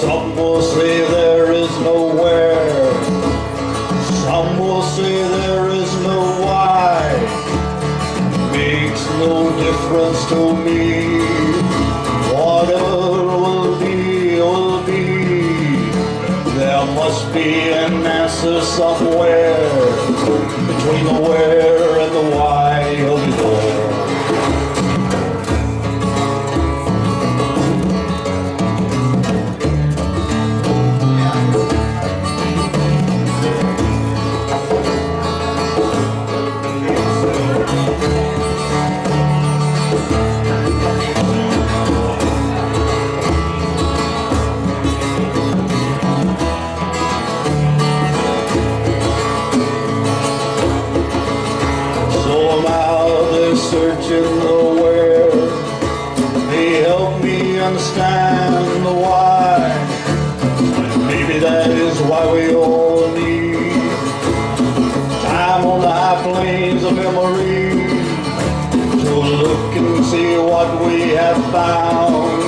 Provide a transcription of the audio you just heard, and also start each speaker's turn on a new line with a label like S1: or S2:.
S1: Some will say there is nowhere. Some will say there is no why. Makes no difference to me. Whatever will be, will be. There must be an answer somewhere between the where So I'm out there searching the where. They help me understand the why. Maybe that is why we all need time on the high plains of memory to look and see what we have found.